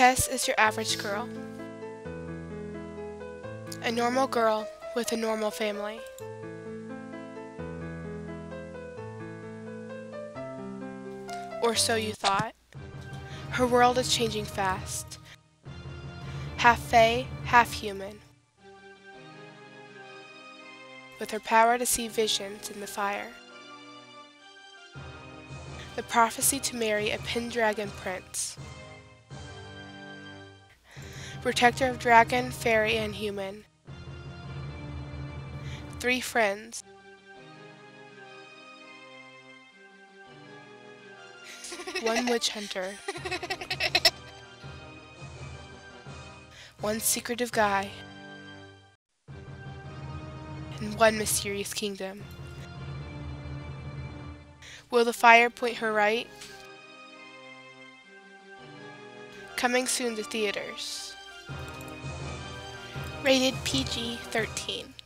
Tess is your average girl. A normal girl with a normal family. Or so you thought. Her world is changing fast. Half fae, half human. With her power to see visions in the fire. The prophecy to marry a Pendragon prince. Protector of dragon, fairy, and human. Three friends. One witch hunter. One secretive guy. And one mysterious kingdom. Will the fire point her right? Coming soon to theaters. Rated PG 13.